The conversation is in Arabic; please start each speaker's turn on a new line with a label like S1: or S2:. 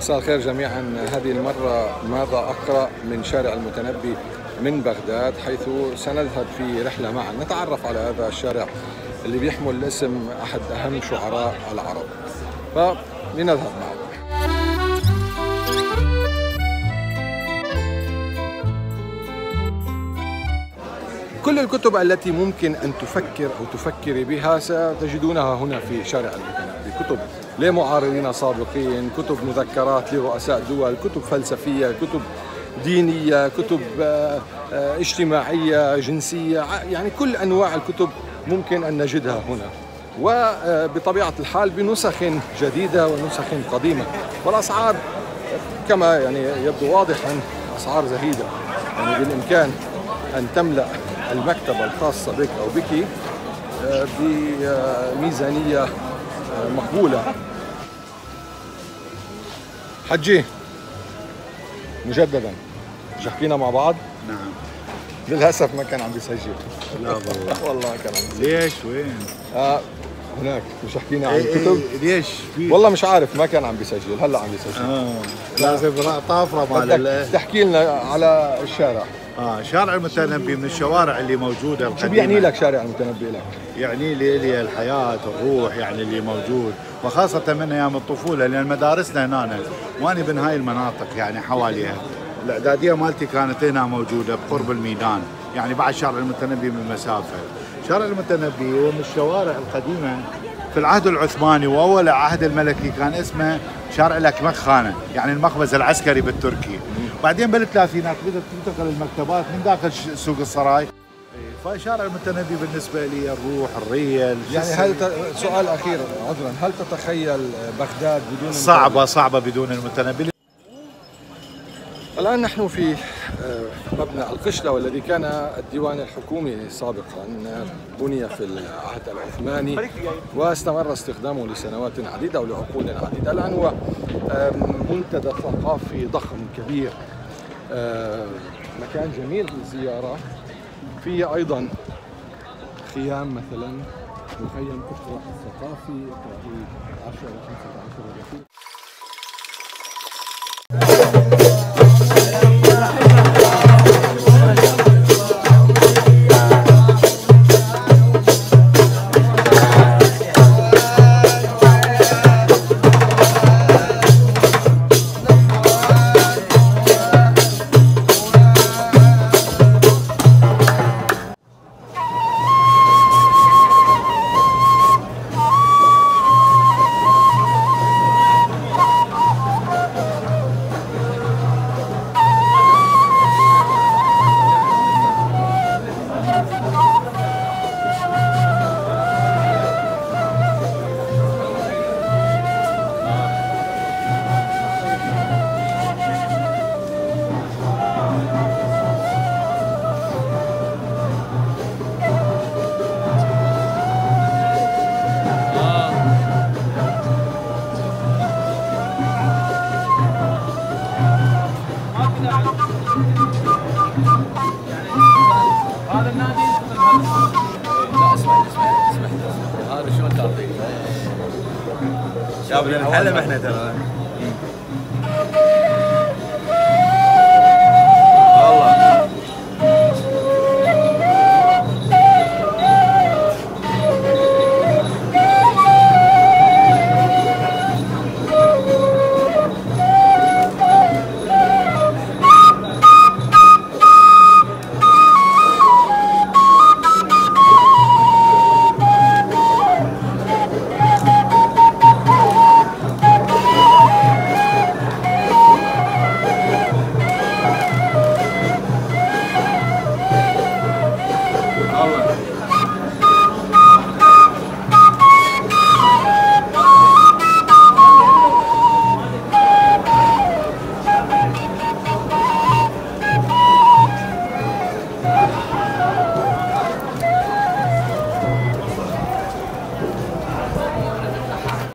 S1: مساء الخير جميعا. هذه المرة ماذا أقرأ من شارع المتنبي من بغداد حيث سنذهب في رحلة معا. نتعرف على هذا الشارع اللي بيحمل اسم أحد أهم شعراء العرب. فلنذهب معا. كل الكتب التي ممكن أن تفكر أو تفكري بها ستجدونها هنا في شارع المتنبي. كتب لمعارضين سابقين كتب مذكرات لرؤساء دول كتب فلسفية كتب دينية كتب آه، آه، اجتماعية جنسية يعني كل أنواع الكتب ممكن أن نجدها هنا. وبطبيعة الحال بنسخ جديدة ونسخ قديمة. والأسعار كما يعني يبدو واضحا أسعار زهيدة. يعني بالإمكان أن تملأ المكتبة الخاصة بك أو بك آه، بميزانية مقبولة. حجي مجددا. مش حكينا مع بعض.
S2: نعم.
S1: للأسف ما كان عم بيسجل.
S2: لا والله.
S1: والله كان عم بيسجل.
S2: ليش؟ وين؟
S1: آه هناك مش حكينا عن
S2: إيه
S1: الكتب.
S2: إيه ليش؟ في
S1: والله مش عارف ما كان عم بيسجل هلا عم بيسجل.
S2: آه. لازم طافرة مال
S1: تحكي لنا على الشارع.
S2: آه شارع المتنبي من الشوارع اللي موجودة
S1: شو
S2: القديمة.
S1: بيعني لك شارع المتنبي لك؟
S2: يعني لي لي الحياة الروح يعني اللي موجود. وخاصة من أيام الطفولة لأن مدارسنا هنا وأنا من هاي المناطق يعني حواليها. الأعدادية مالتي كانت هنا موجودة بقرب الميدان. يعني بعد شارع المتنبي من مسافه شارع المتنبي هو من الشوارع القديمة في العهد العثماني واول العهد الملكي كان اسمه شارع الأكمخ خانة يعني المخبز العسكري بالتركي. بعدين بالثلاثينات بدات تنتقل المكتبات من داخل سوق السراي. فشارع المتنبي بالنسبة لي الروح الريل.
S1: يعني هل ت... سؤال أخير عذرا هل تتخيل بغداد بدون
S2: صعبة صعبة بدون المتنبي.
S1: الآن نحن في آه، مبنى القشلة والذي كان الديوان الحكومي سابقا بني في العهد العثماني واستمر استخدامه لسنوات عديدة أو لعقود عديدة. الآن هو منتدى ثقافي ضخم كبير آه، مكان جميل للزيارة. فيه أيضا خيام مثلا مخيم اقرا الثقافي اقرا في 10 و 15 رفيق.
S3: هذا النادي. لا اسمع اسمع اسمع هذا شلون تعطيه شاب نحلم إحنا ترى.